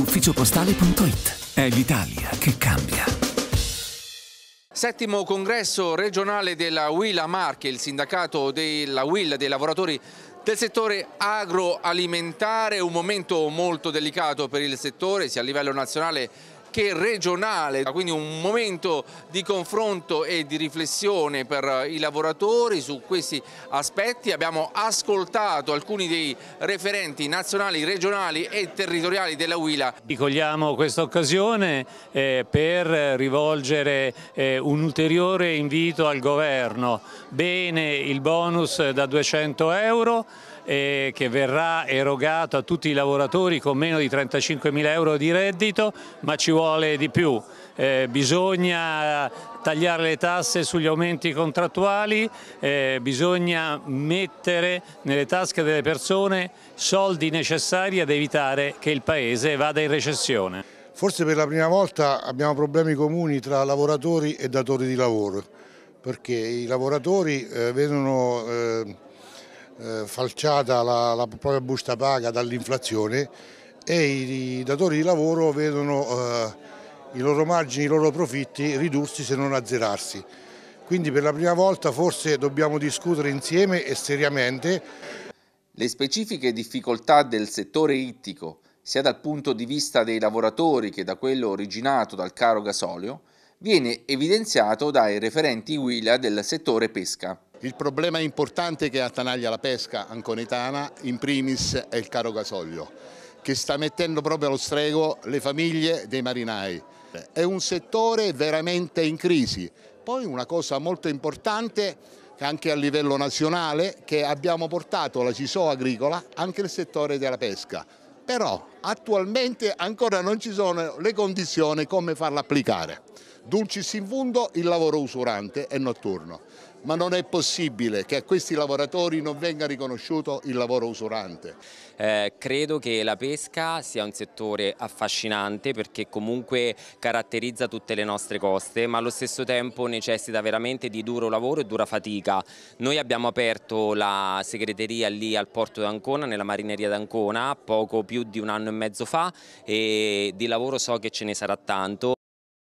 ufficiopostale.it. È l'Italia che cambia. Settimo congresso regionale della Willa Marche, il sindacato della Will dei lavoratori del settore agroalimentare, un momento molto delicato per il settore sia a livello nazionale che regionale, quindi un momento di confronto e di riflessione per i lavoratori su questi aspetti. Abbiamo ascoltato alcuni dei referenti nazionali, regionali e territoriali della Huila. Cogliamo questa occasione eh, per rivolgere eh, un ulteriore invito al governo. Bene il bonus da 200 euro eh, che verrà erogato a tutti i lavoratori con meno di 35 mila euro di reddito, ma ci vuole di più. Eh, bisogna tagliare le tasse sugli aumenti contrattuali, eh, bisogna mettere nelle tasche delle persone soldi necessari ad evitare che il Paese vada in recessione. Forse per la prima volta abbiamo problemi comuni tra lavoratori e datori di lavoro, perché i lavoratori eh, vedono eh, falciata la, la, propria busta paga dall'inflazione e i, i, datori di lavoro vedono eh, i loro margini, i loro profitti ridursi se non azzerarsi. Quindi per la prima volta forse dobbiamo discutere insieme e seriamente. Le specifiche difficoltà del settore ittico, sia dal punto di vista dei lavoratori che da quello originato dal caro gasolio, viene evidenziato dai referenti Willa del settore pesca. Il problema importante che attanaglia la pesca anconitana in primis è il caro gasolio che sta mettendo proprio allo strego le famiglie dei marinai. È un settore veramente in crisi. Poi una cosa molto importante anche a livello nazionale che abbiamo portato la CISO agricola anche nel settore della pesca. Però attualmente ancora non ci sono le condizioni come farla applicare. Dulcis in fundo il lavoro usurante e notturno, ma non è possibile che a questi lavoratori non venga riconosciuto il lavoro usurante. Eh, credo che la pesca sia un settore affascinante perché comunque caratterizza tutte le nostre coste ma allo stesso tempo necessita veramente di duro lavoro e dura fatica. Noi abbiamo aperto la segreteria lì al porto d'Ancona, nella marineria d'Ancona, poco più di un anno e mezzo fa e di lavoro so che ce ne sarà tanto.